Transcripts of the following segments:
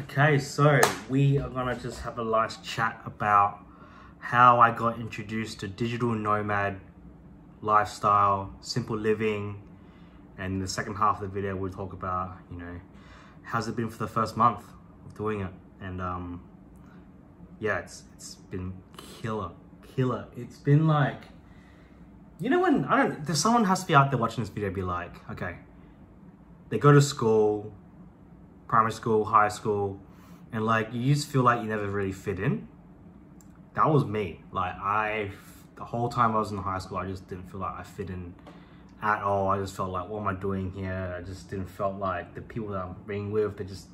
Okay, so we are gonna just have a nice chat about how I got introduced to digital nomad lifestyle, simple living, and the second half of the video we'll talk about, you know, how's it been for the first month of doing it, and um, yeah, it's it's been killer, killer. It's been like, you know, when I don't, there's someone has to be out there watching this video, be like, okay, they go to school, primary school, high school, and like you just feel like you never really fit in. That was me. Like I, the whole time I was in high school, I just didn't feel like I fit in at all. I just felt like, what am I doing here? I just didn't felt like the people that I'm being with, they just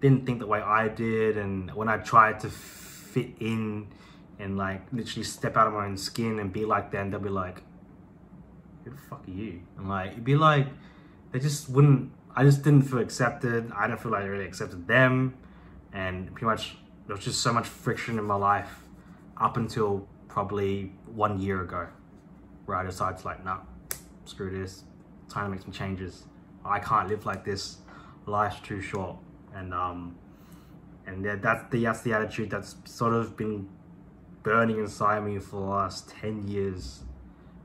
didn't think the way I did. And when I tried to fit in and like literally step out of my own skin and be like them, they'll be like, who the fuck are you? And like, it'd be like, they just wouldn't I just didn't feel accepted. I didn't feel like I really accepted them. And pretty much there was just so much friction in my life up until probably one year ago where I decided to like, nah, screw this. Time to make some changes. I can't live like this. Life's too short. And um and that's the that's the attitude that's sort of been burning inside me for the last 10 years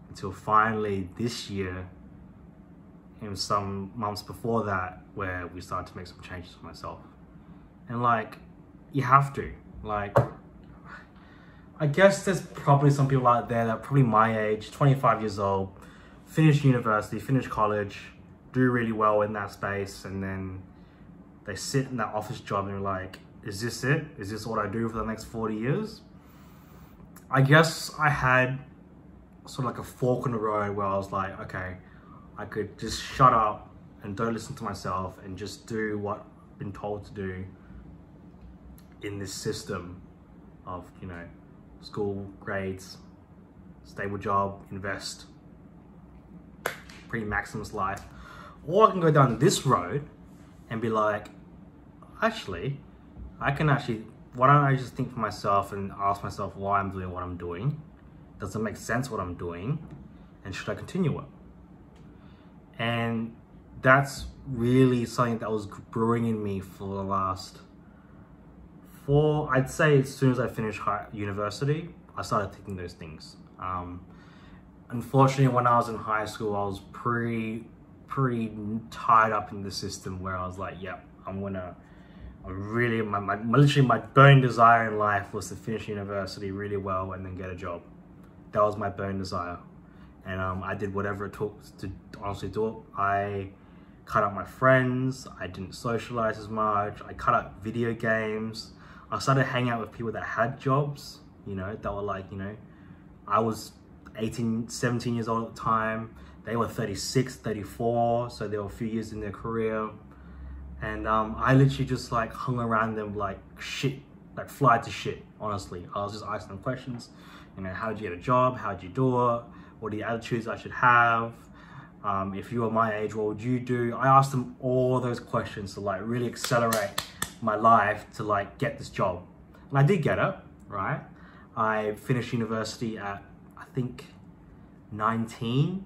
until finally this year in some months before that where we started to make some changes for myself. And like, you have to. Like, I guess there's probably some people out there that probably my age, 25 years old, finish university, finish college, do really well in that space, and then they sit in that office job and they're like, is this it? Is this what I do for the next 40 years? I guess I had sort of like a fork in the road where I was like, okay, I could just shut up and don't listen to myself and just do what I've been told to do in this system of, you know, school, grades, stable job, invest, pretty maximus life. Or I can go down this road and be like, actually, I can actually, why don't I just think for myself and ask myself why I'm doing what I'm doing? Does it make sense what I'm doing? And should I continue it? And that's really something that was brewing in me for the last four, I'd say as soon as I finished high, university, I started thinking those things. Um, unfortunately, when I was in high school, I was pretty, pretty tied up in the system where I was like, yep, I'm gonna, I'm really, my, my, literally my burning desire in life was to finish university really well and then get a job. That was my burning desire and um, I did whatever it took to honestly do it. I cut out my friends, I didn't socialize as much, I cut out video games. I started hanging out with people that had jobs, you know, that were like, you know, I was 18, 17 years old at the time. They were 36, 34, so they were a few years in their career. And um, I literally just like hung around them like shit, like fly to shit, honestly. I was just asking them questions, you know, how did you get a job? How did you do it? What are the attitudes I should have? Um, if you were my age, what would you do? I asked them all those questions to like really accelerate my life to like get this job. And I did get it, right? I finished university at, I think, 19.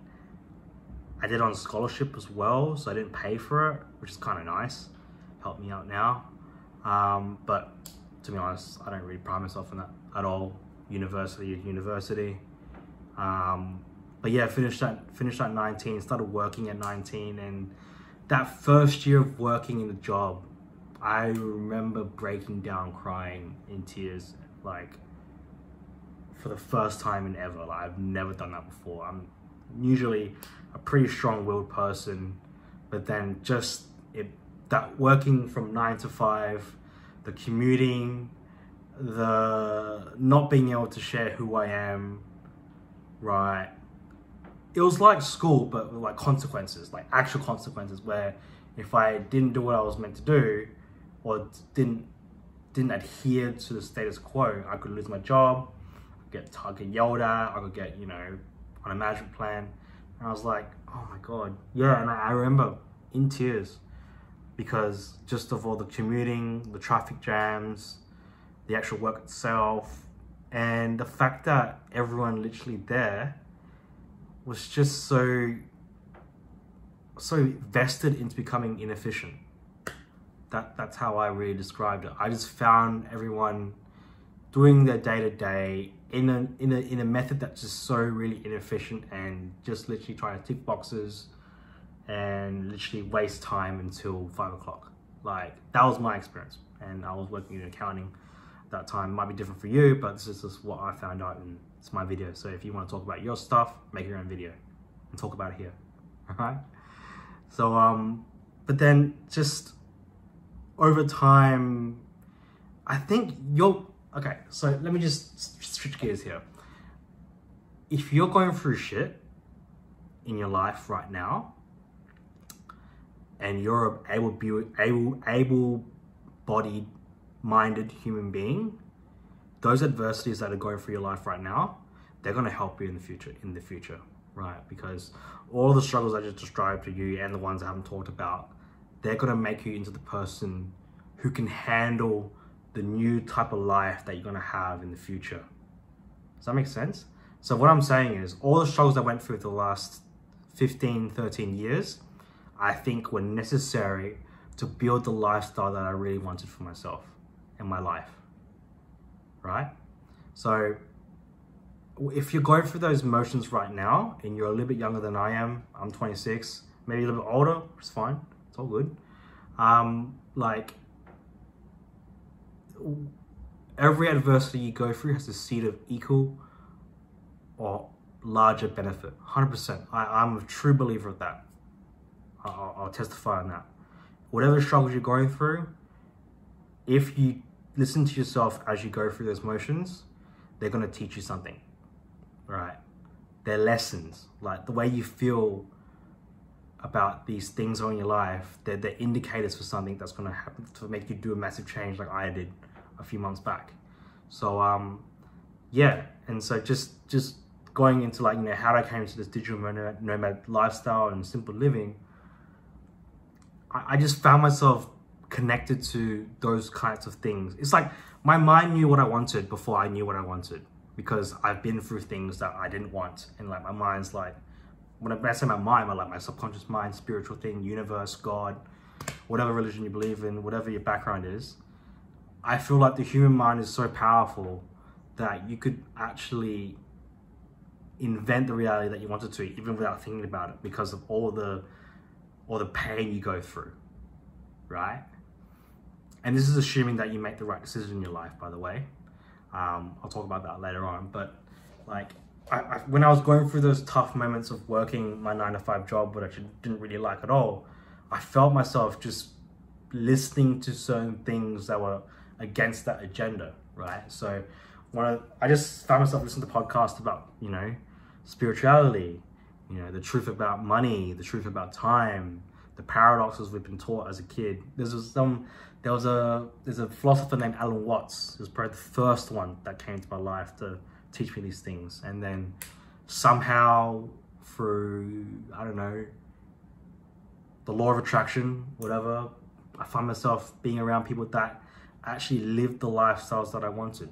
I did on scholarship as well, so I didn't pay for it, which is kind of nice. Helped me out now. Um, but to be honest, I don't really pride myself in that at all. University is university. Um, but yeah, finished at finished at 19, started working at 19, and that first year of working in the job, I remember breaking down, crying in tears, like for the first time in ever. Like I've never done that before. I'm usually a pretty strong-willed person, but then just it that working from nine to five, the commuting, the not being able to share who I am, right? It was like school, but with like consequences, like actual consequences, where if I didn't do what I was meant to do, or didn't didn't adhere to the status quo, I could lose my job, get I get yelled at, I could get you know on a management plan, and I was like, oh my god, yeah. And I, I remember in tears because just of all the commuting, the traffic jams, the actual work itself, and the fact that everyone literally there was just so so vested into becoming inefficient that that's how I really described it. I just found everyone doing their day to day in a in a in a method that's just so really inefficient and just literally trying to tick boxes and literally waste time until five o'clock. Like that was my experience, and I was working in accounting that time. It might be different for you, but this is just what I found out, and it's my video. So if you want to talk about your stuff, make your own video and talk about it here. All right. So um, but then just over time, I think you're okay. So let me just switch gears here. If you're going through shit in your life right now, and you're able, able, able bodied, minded human being, those adversities that are going through your life right now, they're going to help you in the future. In the future, right? Because all the struggles I just described to you and the ones I haven't talked about, they're going to make you into the person who can handle the new type of life that you're going to have in the future. Does that make sense? So what I'm saying is all the struggles I went through the last 15, 13 years, I think were necessary to build the lifestyle that I really wanted for myself in my life. Right? So if you're going through those motions right now and you're a little bit younger than I am, I'm 26, maybe a little bit older, it's fine. It's all good. Um, like every adversity you go through has a seed of equal or larger benefit. 100%. I, I'm a true believer of that. I'll, I'll testify on that. Whatever struggles you're going through, if you listen to yourself as you go through those motions, they're going to teach you something, right? They're lessons, like the way you feel about these things in your life, they're, they're indicators for something that's going to happen to make you do a massive change like I did a few months back. So, um, yeah, and so just just going into like, you know, how I came to this digital nomad, nomad lifestyle and simple living, I, I just found myself connected to those kinds of things. It's like my mind knew what I wanted before I knew what I wanted because I've been through things that I didn't want. And like my mind's like, when I say my mind, I like my subconscious mind, spiritual thing, universe, God, whatever religion you believe in, whatever your background is. I feel like the human mind is so powerful that you could actually invent the reality that you wanted to, even without thinking about it, because of all the all the pain you go through, right? And this is assuming that you make the right decision in your life, by the way. Um, I'll talk about that later on, but like I, I, when I was going through those tough moments of working my nine to five job, which I didn't really like at all, I felt myself just listening to certain things that were against that agenda, right? So when I, I just found myself listening to podcasts about, you know, spirituality, you know, the truth about money, the truth about time, the paradoxes we've been taught as a kid. There's some, there was a, there's a philosopher named Alan Watts. He was probably the first one that came to my life to teach me these things. And then somehow through, I don't know, the law of attraction, whatever, I find myself being around people that actually lived the lifestyles that I wanted.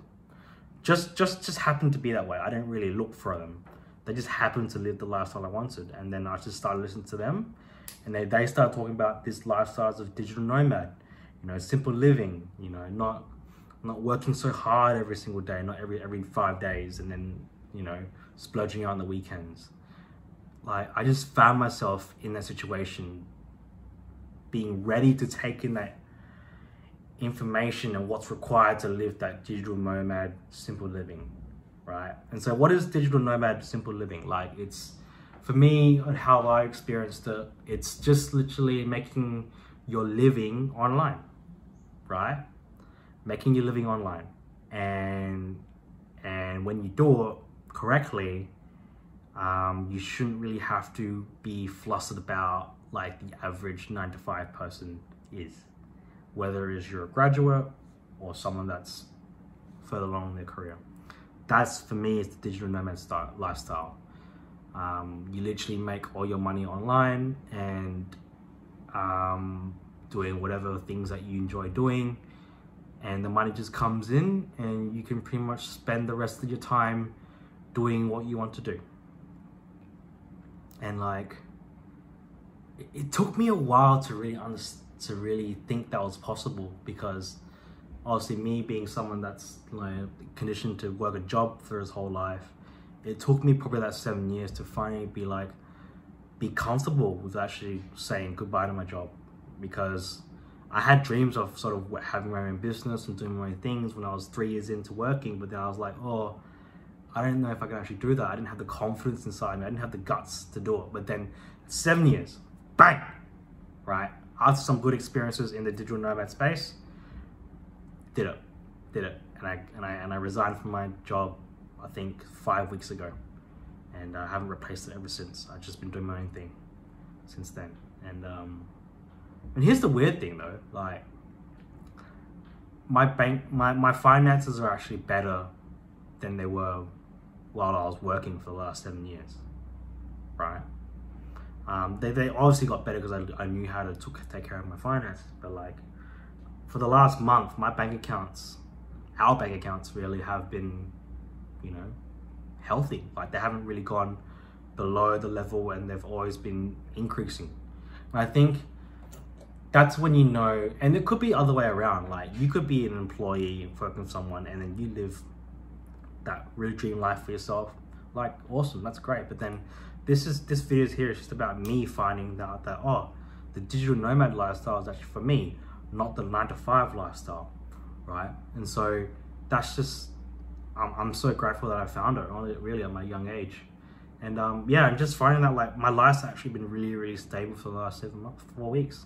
Just, just, just happened to be that way. I didn't really look for them. They just happened to live the lifestyle I wanted. And then I just started listening to them and they, they started talking about this lifestyles of digital nomad, you know, simple living, you know, not not working so hard every single day, not every every five days, and then you know splurging on the weekends. Like I just found myself in that situation, being ready to take in that information and what's required to live that digital nomad simple living, right? And so, what is digital nomad simple living like? It's for me and how I experienced it. It's just literally making your living online, right? making your living online and and when you do it correctly um, you shouldn't really have to be flustered about like the average nine to five person is whether it is you're a graduate or someone that's further along in their career that's for me is the digital nomad style, lifestyle um, you literally make all your money online and um, doing whatever things that you enjoy doing and the money just comes in and you can pretty much spend the rest of your time doing what you want to do. And like, it, took me a while to really understand to really think that was possible because obviously me being someone that's know, conditioned to work a job for his whole life, it took me probably that seven years to finally be like, be comfortable with actually saying goodbye to my job because I had dreams of sort of having my own business and doing my own things when I was three years into working, but then I was like, oh, I don't know if I can actually do that. I didn't have the confidence inside me. I didn't have the guts to do it. But then seven years, bang, right? After some good experiences in the digital nomad space, did it, did it. And I, and I, and I resigned from my job, I think five weeks ago. And I haven't replaced it ever since. I've just been doing my own thing since then. And, um, and here's the weird thing though, like my bank, my, my finances are actually better than they were while I was working for the last seven years, right? Um, they, they obviously got better because I, I knew how to took, take care of my finances, but like for the last month, my bank accounts, our bank accounts really have been, you know, healthy. Like they haven't really gone below the level and they've always been increasing. And I think that's when you know, and it could be other way around. Like you could be an employee working for someone and then you live that really dream life for yourself, like awesome, that's great. But then this is this video is here is just about me finding out that oh, the digital nomad lifestyle is actually for me, not the nine to five lifestyle, right? And so that's just I'm, I'm so grateful that I found it really at my young age. And um, yeah, I'm just finding that like my life's actually been really, really stable for the last seven months, four weeks.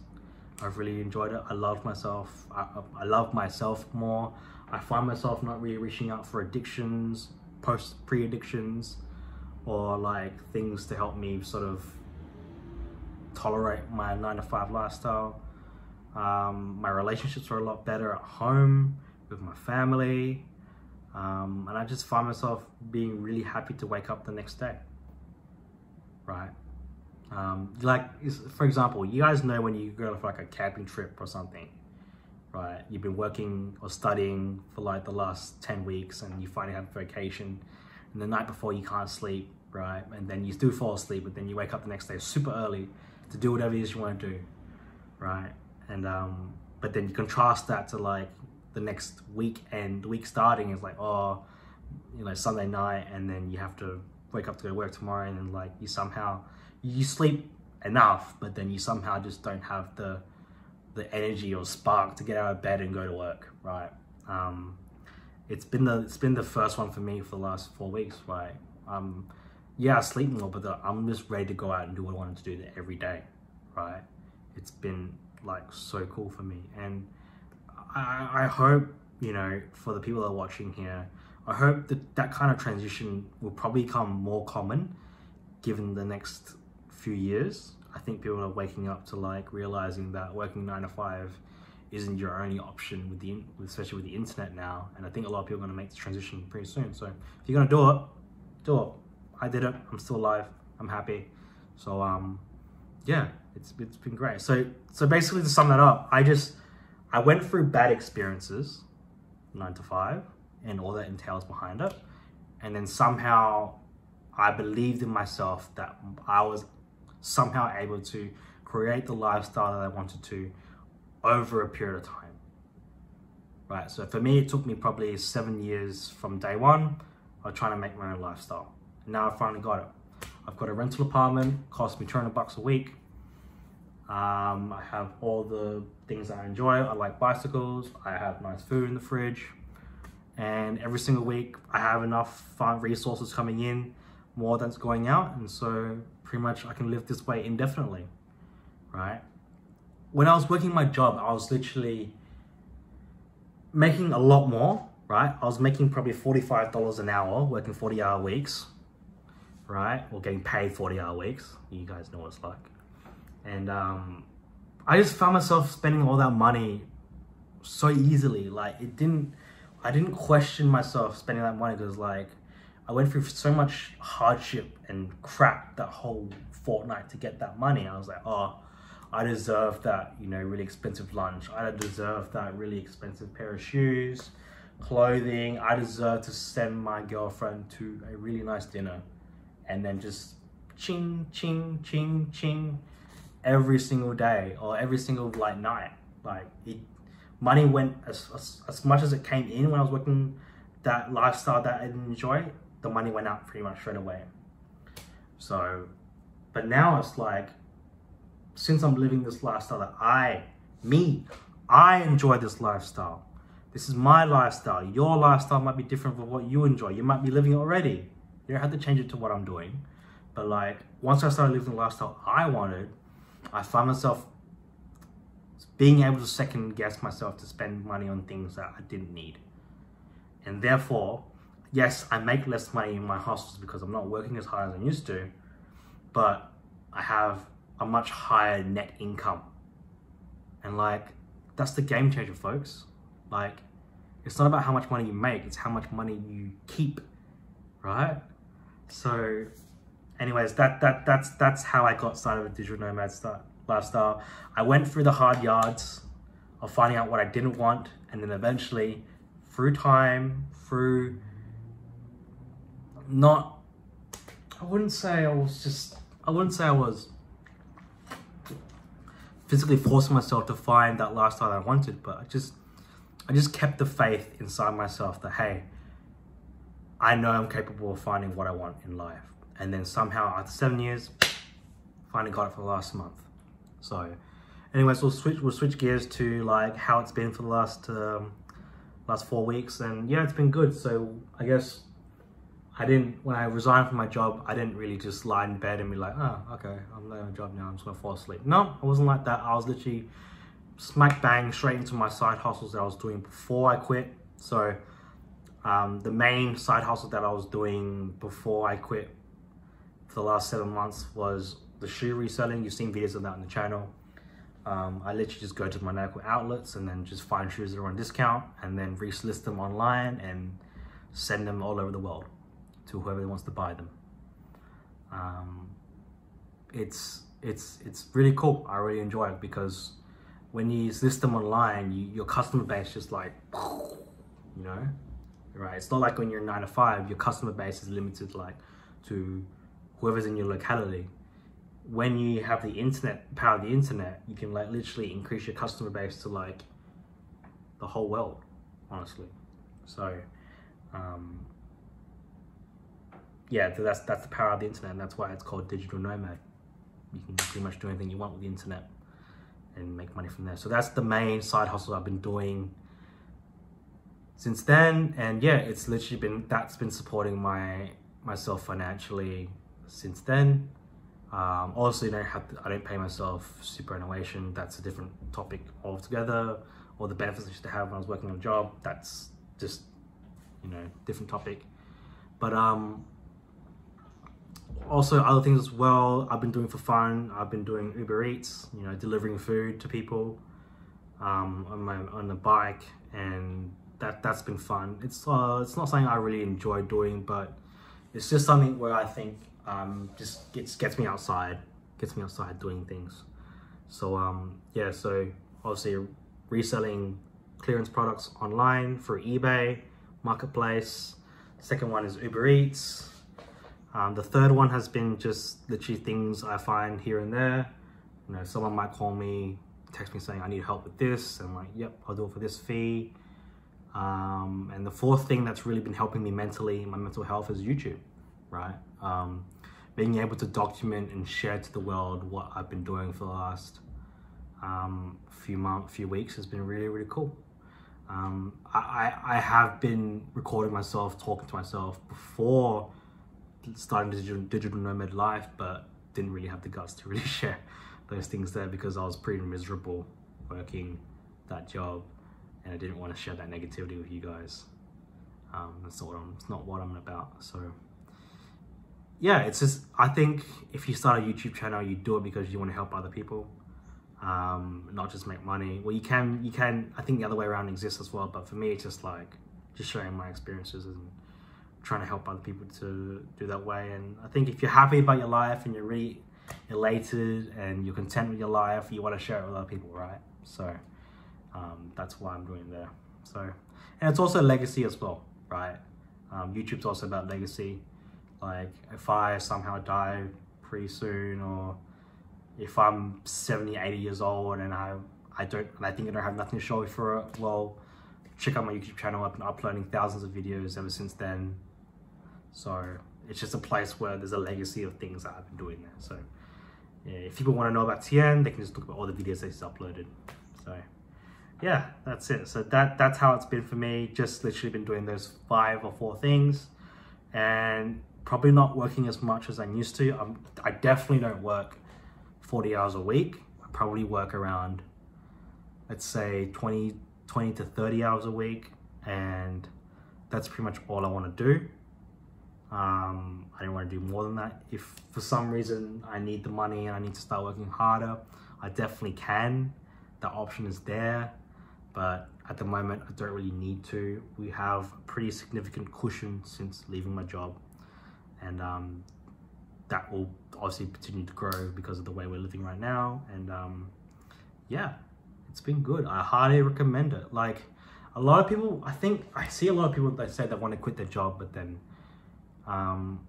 I've really enjoyed it. I love myself. I, I love myself more. I find myself not really reaching out for addictions, post pre-addictions, or like things to help me sort of tolerate my nine to five lifestyle. Um, my relationships are a lot better at home with my family. Um, and I just find myself being really happy to wake up the next day. Right? Um, like, for example, you guys know when you go for like a camping trip or something, right? You've been working or studying for like the last 10 weeks and you finally have vacation and the night before you can't sleep, right? And then you still fall asleep, but then you wake up the next day super early to do whatever it is you want to do, right? And, um, but then you contrast that to like the next weekend, the week starting is like, oh, you know, Sunday night and then you have to wake up to go to work tomorrow and then like you somehow, you sleep enough, but then you somehow just don't have the, the energy or spark to get out of bed and go to work, right? Um, it's been the it's been the first one for me for the last four weeks, right? Um, yeah, I sleep more, but the, I'm just ready to go out and do what I wanted to do every day, right? It's been like so cool for me, and I, I hope you know for the people that are watching here, I hope that that kind of transition will probably become more common, given the next few years, I think people are waking up to like realizing that working nine to five isn't your only option with the especially with the internet now. And I think a lot of people are going to make the transition pretty soon. So if you're going to do it, do it. I did it. I'm still alive. I'm happy. So um, yeah, it's it's been great. So so basically to sum that up, I just I went through bad experiences, nine to five, and all that entails behind it, and then somehow I believed in myself that I was somehow able to create the lifestyle that I wanted to over a period of time. Right, so for me, it took me probably seven years from day one of trying to make my own lifestyle. Now I finally got it. I've got a rental apartment, cost me 200 bucks a week. Um, I have all the things I enjoy. I like bicycles. I have nice food in the fridge. And every single week, I have enough fun resources coming in, more that's going out. And so pretty much I can live this way indefinitely, right? When I was working my job, I was literally making a lot more, right? I was making probably $45 an hour, working 40 hour weeks, right? Or getting paid 40 hour weeks. You guys know what it's like. And um, I just found myself spending all that money so easily. Like it didn't, I didn't question myself spending that money because like, I went through so much hardship and crap that whole fortnight to get that money. I was like, oh, I deserve that, you know, really expensive lunch. I deserve that really expensive pair of shoes, clothing. I deserve to send my girlfriend to a really nice dinner and then just ching, ching, ching, ching. Every single day or every single like night. Like it, money went as, as as much as it came in when I was working that lifestyle that I enjoy. The money went out pretty much straight away. So, but now it's like, since I'm living this lifestyle that I, me, I enjoy this lifestyle. This is my lifestyle. Your lifestyle might be different from what you enjoy. You might be living it already. You don't have to change it to what I'm doing. But like, once I started living the lifestyle I wanted, I find myself being able to second guess myself to spend money on things that I didn't need. And therefore, yes, I make less money in my hostels because I'm not working as hard as I used to, but I have a much higher net income. And like, that's the game changer, folks. Like, it's not about how much money you make, it's how much money you keep, right? So, anyways, that that that's that's how I got started with digital nomad start, lifestyle. I went through the hard yards of finding out what I didn't want, and then eventually through time, through not, I wouldn't say I was just, I wouldn't say I was physically forcing myself to find that lifestyle I wanted, but I just, I just kept the faith inside myself that, hey, I know I'm capable of finding what I want in life. And then somehow after seven years, finally got it for the last month. So anyways, we'll switch, we'll switch gears to like how it's been for the last, um, last four weeks and yeah it's been good. So i guess i didn't when i resigned from my job i didn't really just lie in bed and be like oh okay i'm in a job now i'm just gonna fall asleep. No i wasn't like that. I was literally smack bang straight into my side hustles that i was doing before i quit. So um, the main side hustle that i was doing before i quit for the last seven months was the shoe reselling you've seen videos of that on the channel um, I literally just go to my local outlets and then just find shoes that are on discount and then relist them online and send them all over the world to whoever wants to buy them. Um, it's it's it's really cool. I really enjoy it because when you list them online, you, your customer base just like you know, right? It's not like when you're nine to five, your customer base is limited like to whoever's in your locality when you have the internet, power of the internet, you can like literally increase your customer base to like the whole world, honestly. So, um, yeah, that's that's the power of the internet, and that's why it's called digital nomad. You can pretty much do anything you want with the internet and make money from there. So that's the main side hustle I've been doing since then, and yeah, it's literally been that's been supporting my myself financially since then. Um, also, you know, I don't pay myself superannuation. That's a different topic altogether. Or the benefits I used to have when I was working on a job. That's just, you know, different topic. But um, also other things as well. I've been doing for fun. I've been doing Uber Eats. You know, delivering food to people um, on my on the bike, and that that's been fun. It's uh, it's not something I really enjoy doing, but it's just something where I think um, just gets gets me outside, gets me outside doing things. So um, yeah, so obviously reselling clearance products online for eBay, Marketplace. Second one is Uber Eats. Um, the third one has been just literally things I find here and there. You know, someone might call me, text me saying I need help with this. And I'm like, yep, I'll do it for this fee. Um, and the fourth thing that's really been helping me mentally, my mental health is YouTube, right? Um, being able to document and share to the world what I've been doing for the last um, few months, few weeks has been really, really cool. Um, I, I have been recording myself, talking to myself before starting digital, digital nomad life, but didn't really have the guts to really share those things there because I was pretty miserable working that job and I didn't want to share that negativity with you guys. Um, that's not what I'm, it's not what I'm about. So yeah, it's just, I think if you start a YouTube channel, you do it because you want to help other people, um, not just make money. Well, you can, you can, I think the other way around exists as well. But for me, it's just like, just sharing my experiences and trying to help other people to do that way. And I think if you're happy about your life and you're really elated and you're content with your life, you want to share it with other people, right? So um, that's why I'm doing there. So, and it's also legacy as well, right? Um, YouTube's also about legacy. Like if I somehow die pretty soon or if I'm 70, 80 years old and I I don't and I think I don't have nothing to show for it, well, check out my YouTube channel. I've been uploading thousands of videos ever since then. So it's just a place where there's a legacy of things that I've been doing there. So yeah, if people want to know about Tien, they can just look at all the videos that he's uploaded. So yeah, that's it. So that that's how it's been for me. Just literally been doing those five or four things, and probably not working as much as I'm used to. I'm, I definitely don't work 40 hours a week. I probably work around, let's say 20, 20 to 30 hours a week. And that's pretty much all I want to do. Um, I don't want to do more than that. If for some reason I need the money and I need to start working harder, I definitely can. That option is there, but at the moment I don't really need to. We have a pretty significant cushion since leaving my job and um, that will obviously continue to grow because of the way we're living right now. And um, yeah, it's been good. I highly recommend it. Like a lot of people, I think I see a lot of people that say they want to quit their job, but then um,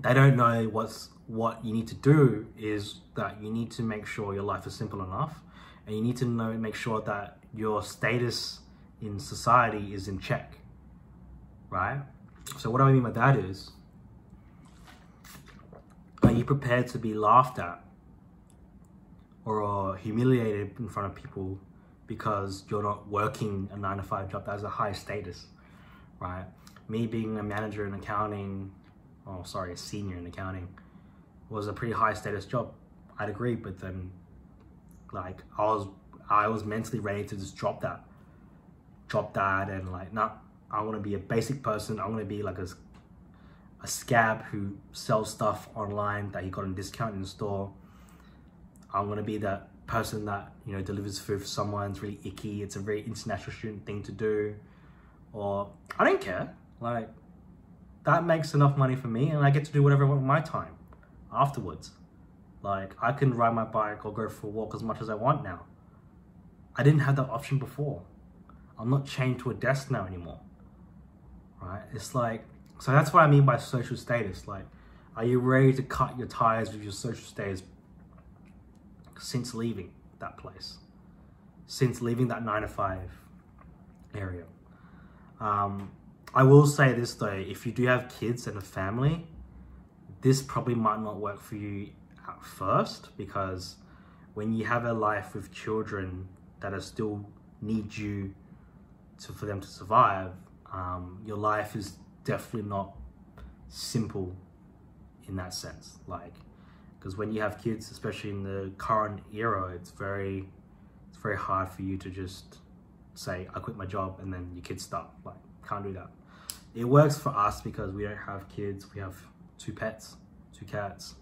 they don't know what's what you need to do is that you need to make sure your life is simple enough, and you need to know make sure that your status in society is in check, right? So what do I mean by that is, are you prepared to be laughed at or humiliated in front of people because you're not working a nine to five job that has a high status, right? Me being a manager in accounting, oh sorry, a senior in accounting, was a pretty high status job. I'd agree, but then like I was I was mentally ready to just drop that. Drop that and like not I want to be a basic person. I want to be like a, a scab who sells stuff online that he got on discount in the store. I'm going to be that person that, you know, delivers food for someone. It's really icky. It's a very international student thing to do. Or I don't care. Like, that makes enough money for me and I get to do whatever I want with my time afterwards. Like, I can ride my bike or go for a walk as much as I want now. I didn't have that option before. I'm not chained to a desk now anymore right? It's like, so that's what I mean by social status. Like, are you ready to cut your ties with your social status since leaving that place? Since leaving that nine to five area? Um, I will say this though, if you do have kids and a family, this probably might not work for you at first because when you have a life with children that are still need you to for them to survive, um, your life is definitely not simple in that sense. Like, because when you have kids, especially in the current era, it's very, it's very hard for you to just say, I quit my job and then your kids start. Like, can't do that. It works for us because we don't have kids. We have two pets, two cats,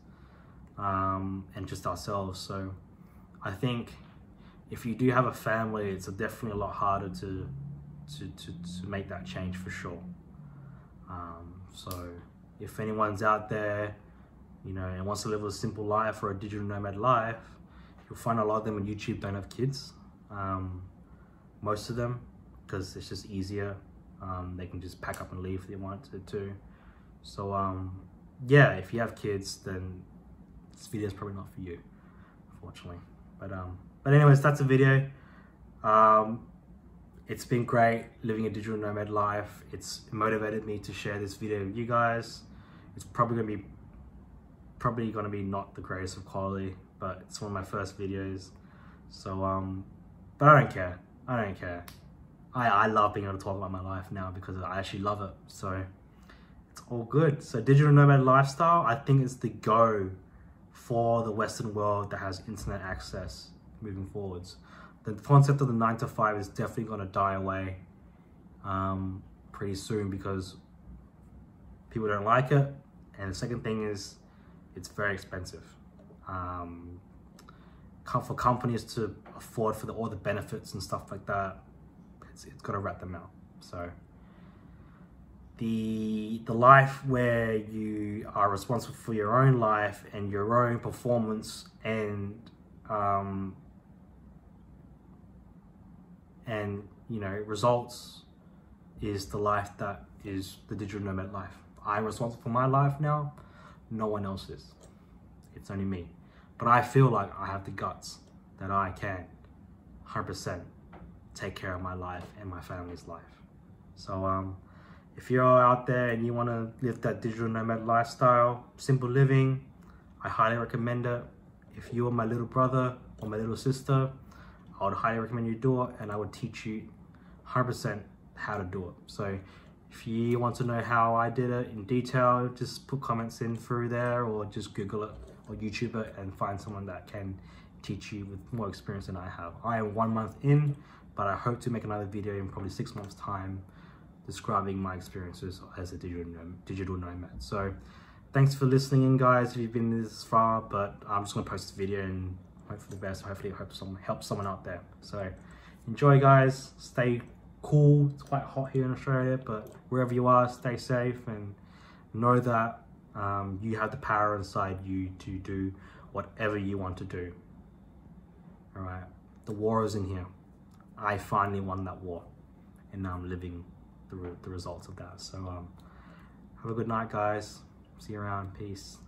um, and just ourselves. So I think if you do have a family, it's definitely a lot harder to to, to, to make that change for sure. Um, so if anyone's out there, you know, and wants to live a simple life or a digital nomad life, you'll find a lot of them on YouTube don't have kids. Um, most of them, because it's just easier. Um, they can just pack up and leave if they want to. So um, yeah, if you have kids, then this video is probably not for you, unfortunately. But um, but anyways, that's a video. Um, it's been great living a digital nomad life. It's motivated me to share this video with you guys. It's probably gonna be probably gonna be not the greatest of quality, but it's one of my first videos. So um, but I don't care. I don't care. I, I love being able to talk about my life now because I actually love it. So it's all good. So digital nomad lifestyle, I think is the go for the Western world that has internet access moving forwards the concept of the nine to five is definitely going to die away um, pretty soon because people don't like it. And the second thing is it's very expensive. Um, for companies to afford for the, all the benefits and stuff like that, it's, it's got to rat them out. So the the life where you are responsible for your own life and your own performance and um, and you know results is the life that is the digital nomad life i'm responsible for my life now no one else is it's only me But I feel like I have the guts that I can 100% take care of my life and my family's life. So um, if you're out there and you want to live that digital nomad lifestyle, simple living, I highly recommend it. If you are my little brother or my little sister, I would highly recommend you do it and I would teach you 100% how to do it. So if you want to know how I did it in detail, just put comments in through there or just Google it or YouTube it and find someone that can teach you with more experience than I have. I am one month in, but I hope to make another video in probably six months time describing my experiences as a digital, digital nomad. So thanks for listening in guys if you've been this far, but I'm just gonna post this video and hope for the best. Hopefully hope someone, help someone out there. So enjoy guys, stay cool. It's quite hot here in Australia, but wherever you are, stay safe and know that um, you have the power inside you to do whatever you want to do. All right, the war is in here. I finally won that war, and now I'm living the, re the results of that. So um, have a good night, guys. See you around. Peace.